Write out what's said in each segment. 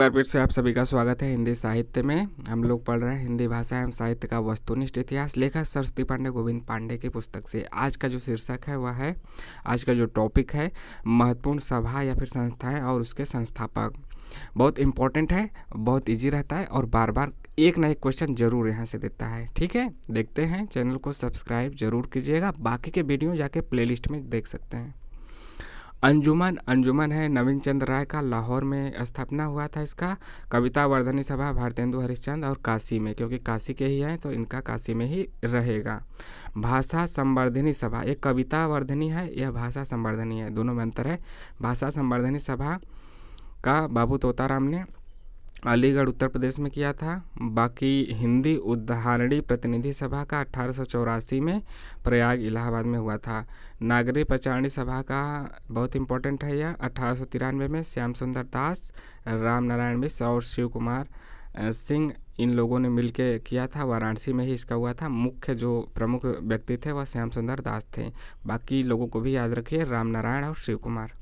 बार फिर से आप सभी का स्वागत है हिंदी साहित्य में। हम लोग पढ़ रहे हैं हिंदी भाषा एवं साहित्य का वस्तुनिष्ठ इतिहास। लेखक सरस्वती पांडे गोविंद पांडे की पुस्तक से आज का जो शीर्षक है, वह है, आज का जो टॉपिक है, महत्वपूर्ण सभा या फिर संस्थाएँ और उसके संस्थापक। बहुत इंपॉर्टेंट है, बहुत ईजी रहता है और बार बार एक ना एक क्वेश्चन ज़रूर यहाँ से देता है। ठीक है? देखते हैं चैनल को सब्सक्राइब ज़रूर कीजिएगा। बाकी के वीडियो जाके प्लेलिस्ट में देख सकते हैं। अंजुमन अंजुमन है नवीन चंद्र राय का लाहौर में स्थापना हुआ था इसका। कविता वर्धनी सभा भारतेंदु हरिश्चंद और काशी में, क्योंकि काशी के ही हैं तो इनका काशी में ही रहेगा। भाषा संवर्धनी सभा, एक कविता वर्धनी है, यह भाषा संवर्धनी है, दोनों में अंतर है। भाषा संवर्धनी सभा का बाबू तोताराम ने अलीगढ़, उत्तर प्रदेश में किया था। बाकी हिंदी उदाहरणी प्रतिनिधि सभा का अठारह सौ चौरासी में प्रयाग, इलाहाबाद में हुआ था। नागरी प्रचारणी सभा का बहुत इंपॉर्टेंट है यह। अठारह सौ तिरानवे में श्याम सुंदर दास, राम नारायण मिश्र और शिव कुमार सिंह इन लोगों ने मिलकर किया था। वाराणसी में ही इसका हुआ था। मुख्य जो प्रमुख व्यक्ति थे, वह श्याम सुंदर दास थे। बाकी लोगों को भी याद रखिए, राम नारायण और शिव कुमार।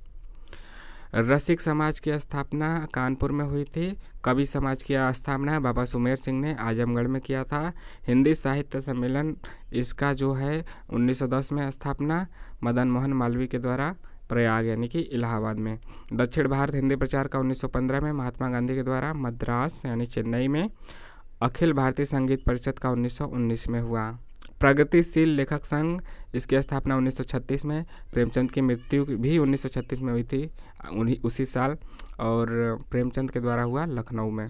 रसिक समाज की स्थापना कानपुर में हुई थी। कवि समाज की स्थापना बाबा सुमेर सिंह ने आजमगढ़ में किया था। हिंदी साहित्य सम्मेलन इसका जो है 1910 में स्थापना मदन मोहन मालवीय के द्वारा प्रयाग यानी कि इलाहाबाद में। दक्षिण भारत हिंदी प्रचार का 1915 में महात्मा गांधी के द्वारा मद्रास यानी चेन्नई में अखिल भारतीय संगीत परिषद का 1919 में हुआ। प्रगतिशील लेखक संघ, इसकी स्थापना 1936 में। प्रेमचंद की मृत्यु भी 1936 में हुई थी, उन्हीं, उसी साल, और प्रेमचंद के द्वारा हुआ लखनऊ में।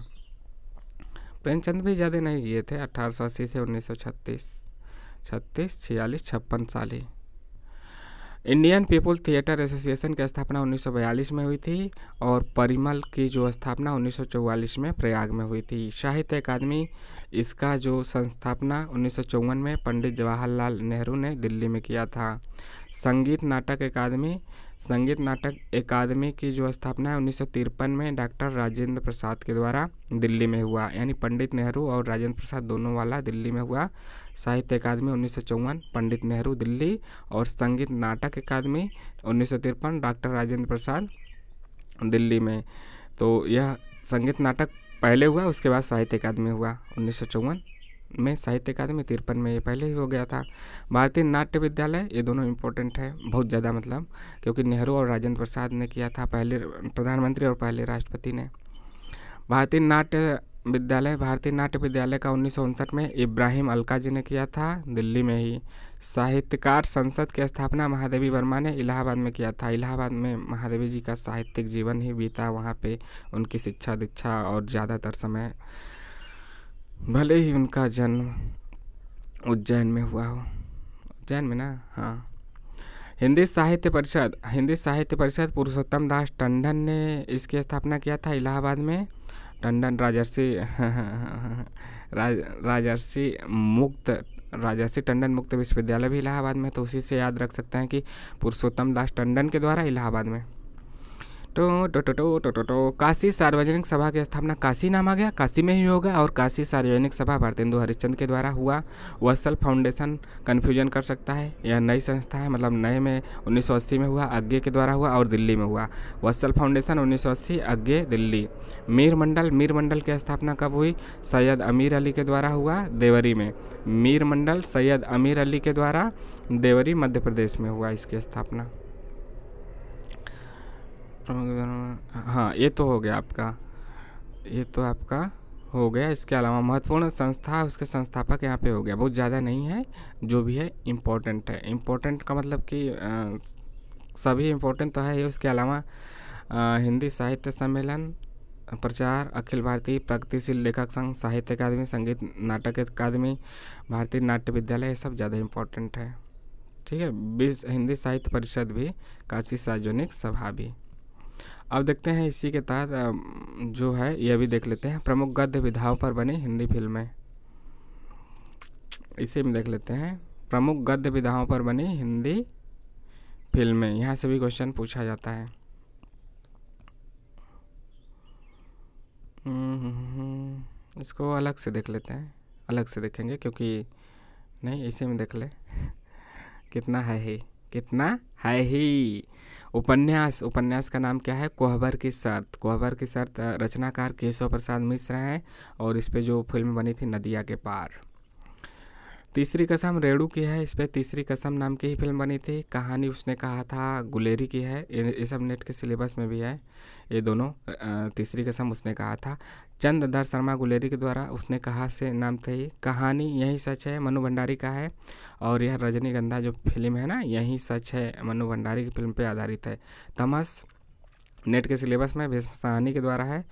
प्रेमचंद भी ज़्यादा नहीं जिए थे 1880 से 1936 छत्तीस, छियालीस, छप्पन साल ही। इंडियन पीपल थिएटर एसोसिएशन की स्थापना 1942 में हुई थी और परिमल की जो स्थापना 1944 में प्रयाग में हुई थी। साहित्य अकादमी इसका जो संस्थापना उन्नीस में पंडित जवाहरलाल नेहरू ने दिल्ली में किया था। संगीत नाटक अकादमी संगीत नाटक अकादमी की जो स्थापना है, उन्नीस सौ तिरपन में डॉक्टर राजेंद्र प्रसाद के द्वारा दिल्ली में हुआ। यानी पंडित नेहरू और राजेंद्र प्रसाद दोनों वाला दिल्ली में हुआ। साहित्य अकादमी उन्नीस सौ चौवन, पंडित नेहरू दिल्ली और संगीत नाटक अकादमी उन्नीस डॉक्टर राजेंद्र प्रसाद दिल्ली में। तो यह संगीत नाटक पहले हुआ, उसके बाद साहित्य अकादमी हुआ, उन्नीस सौ चौवन। में, साहित्य अकादमी तिरपन में ये पहले ही हो गया था। भारतीय नाट्य विद्यालय, ये दोनों इम्पोर्टेंट है, बहुत ज़्यादा मतलब क्योंकि नेहरू और राजेंद्र प्रसाद ने किया था पहले, प्रधानमंत्री और पहले राष्ट्रपति ने। भारतीय नाट्य विद्यालय, भारतीय नाट्य विद्यालय का उन्नीस सौ उनसठ में इब्राहिम अलका जी ने किया था, दिल्ली में ही। साहित्यकार संसद की स्थापना महादेवी वर्मा ने इलाहाबाद में किया था। इलाहाबाद में महादेवी जी का साहित्यिक जीवन ही बीता वहाँ पे, उनकी शिक्षा दीक्षा और ज़्यादातर समय भले ही उनका जन्म उज्जैन में हुआ हो। उज्जैन में ना? हाँ। हिंदी साहित्य परिषद, हिंदी साहित्य परिषद पुरुषोत्तम दास टंडन ने इसकी स्थापना किया था इलाहाबाद में। टंडन राजर्षि राज राजर्षि मुक्त, राजर्षि टंडन मुक्त विश्वविद्यालय भी इलाहाबाद में तो उसी से याद रख सकते हैं कि पुरुषोत्तम दास टंडन के द्वारा इलाहाबाद में। टो टो टो टो टो टो टो। काशी सार्वजनिक सभा की स्थापना काशी नाम आ गया। काशी में ही होगा और काशी सार्वजनिक सभा भारतेंदु हरिश्चंद के द्वारा हुआ। वत्सल फाउंडेशन कन्फ्यूज़न कर सकता है। यह नई संस्था है मतलब नए में 1980 में हुआ आज्ञे के द्वारा हुआ और दिल्ली में हुआ। वत्सल फाउंडेशन 1980 आज्ञे दिल्ली। मीर मंडल मीर मंडल की स्थापना कब हुई? सैयद अमीर अली के द्वारा हुआ, देवरी में। मीर मंडल, सैयद अमीर अली के द्वारा, देवरी, मध्य प्रदेश में हुआ इसकी स्थापना। हाँ। ये तो हो गया आपका। ये तो आपका हो गया। इसके अलावा महत्वपूर्ण संस्था उसके संस्थापक यहाँ पे हो गया। बहुत ज़्यादा नहीं है, जो भी है इम्पोर्टेंट है। इम्पोर्टेंट का मतलब कि सभी इम्पोर्टेंट तो है ये उसके अलावा हिंदी साहित्य सम्मेलन, प्रचार, अखिल भारतीय प्रगतिशील लेखक संघ, साहित्य अकादमी, संगीत नाटक अकादमी, भारतीय नाट्य विद्यालय, ये सब ज़्यादा इम्पोर्टेंट है। ठीक है? विश्व हिंदी साहित्य परिषद भी, काशी सार्वजनिक सभा भी। अब देखते हैं इसी के तहत जो है यह भी देख लेते हैं। प्रमुख गद्य विधाओं पर बनी हिंदी फ़िल्में। इसे में देख लेते हैं। प्रमुख गद्य विधाओं पर बनी हिंदी फ़िल्में। यहाँ से भी क्वेश्चन पूछा जाता है। इसको अलग से देख लेते हैं। अलग से देखेंगे, क्योंकि नहीं, इसी में देख ले। कितना है ही। कितना? है ही। उपन्यास उपन्यास का नाम क्या है? कोहबर की शर्त कोहबर की शर्त रचनाकार केशव प्रसाद मिश्र हैं और इस पे जो फ़िल्म बनी थी, नदिया के पार। तीसरी कसम रेणु की है, इस पर तीसरी कसम नाम की ही फ़िल्म बनी थी। कहानी उसने कहा था, गुलेरी की है, ये सब नेट के सिलेबस में भी है, ये दोनों तीसरी कसम उसने कहा था। चंद दर शर्मा गुलेरी के द्वारा उसने कहा से नाम थे कहानी यही सच है, मनु भंडारी का है, और यह रजनीगंधा जो फ़िल्म है ना, यही सच है, मनु भंडारी की फ़िल्म पर आधारित है। तमस, नेट के सिलेबस में, भीष्म सहानी के द्वारा है,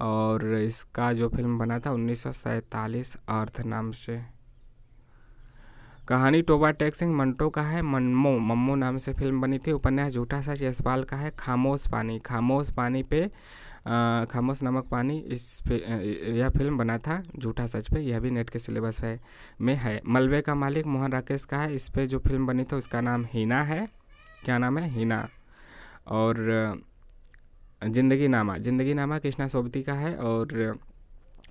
और इसका जो फ़िल्म बना था उन्नीस अर्थ नाम से। कहानी टोबा टेक सिंह मंटो का है मन्मो मम्मो नाम से फ़िल्म बनी थी उपन्यास झूठा सच यशपाल का है खामोश पानी खामोश पानी पे आ, खामोश नमक पानी इस पे यह फ़िल्म बना था झूठा सच पे यह भी नेट के सिलेबस है में है। मलबे का मालिक मोहन राकेश का है इस पे जो फ़िल्म बनी थी उसका नाम हीना है क्या नाम है? हीना। और ज़िंदगी नामा ज़िंदगी नामा कृष्णा सोबती का है और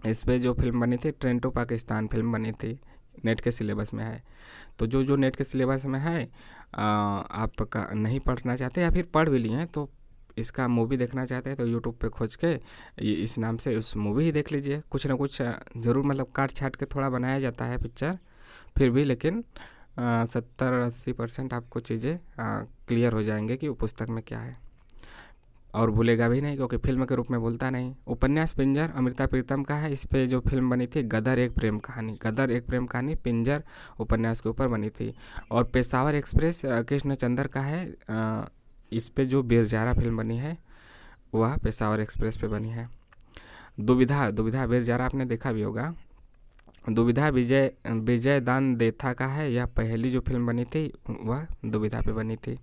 इस पर जो फ़िल्म बनी थी ट्रेन टू पाकिस्तान फ़िल्म बनी थी। नेट के सिलेबस में है। तो जो जो नेट के सिलेबस में है आप का नहीं पढ़ना चाहते या फिर पढ़ भी लिए हैं तो इसका मूवी देखना चाहते हैं तो यूट्यूब पे खोज के इस नाम से उस मूवी ही देख लीजिए। कुछ ना कुछ ज़रूर मतलब काट छाट के थोड़ा बनाया जाता है पिक्चर, फिर भी लेकिन सत्तर अस्सी परसेंट आपको चीज़ें क्लियर हो जाएँगे कि वो पुस्तक में क्या है। और भूलेगा भी नहीं क्योंकि फ़िल्म के रूप में भूलता नहीं। उपन्यास पिंजर, अमृता प्रीतम का है। इस पे जो फ़िल्म बनी थी, गदर एक प्रेम कहानी, गदर एक प्रेम कहानी पिंजर उपन्यास के ऊपर बनी थी। और पेशावर एक्सप्रेस कृष्ण चंद्र का है। इस पे जो बिरजारा फ़िल्म बनी है, वह पेशावर एक्सप्रेस पे बनी है। दुविधा दुविधा बिरजारा आपने देखा भी होगा। दुविधा विजय विजय दान देथा का है। यह पहली जो फ़िल्म बनी थी, वह दुविधा पे बनी थी।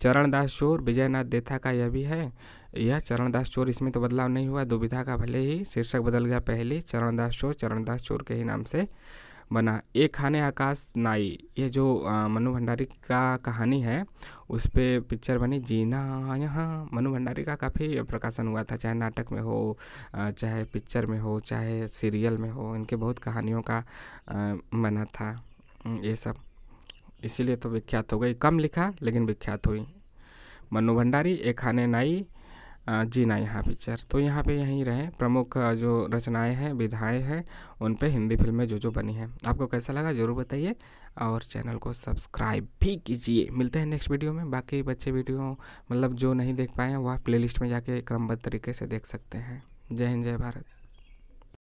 चरणदास चोर, विजयनाथ देथा का यह भी है। यह चरणदास चोर, इसमें तो बदलाव नहीं हुआ। दुविधा का भले ही शीर्षक बदल गया पहले चरणदास चोर चरणदास चोर के ही नाम से। बना। एक खाने आकाश नाई, ये जो मनु भंडारी का कहानी है, उस पर पिक्चर बनी। जीना यहाँ, मनु भंडारी का काफ़ी प्रकाशन हुआ था, चाहे नाटक में हो चाहे पिक्चर में हो, चाहे सीरियल में हो, इनके बहुत कहानियों का बना था ये सब। इसीलिए तो विख्यात हो गई। कम लिखा, लेकिन विख्यात हुई। मनु भंडारी, एक खाने नाई जीना यहाँ पिक्चर तो यहाँ पे यहीं रहे, प्रमुख जो रचनाएँ हैं, विधाएँ हैं, उन पे हिंदी फ़िल्में जो जो बनी हैं। आपको कैसा लगा ज़रूर बताइए और चैनल को सब्सक्राइब भी कीजिए। मिलते हैं नेक्स्ट वीडियो में। बाकी बच्चे वीडियो मतलब जो नहीं देख पाए हैं वह प्लेलिस्ट में जाके क्रमबद्ध तरीके से देख सकते हैं। जय हिंद, जय भारत।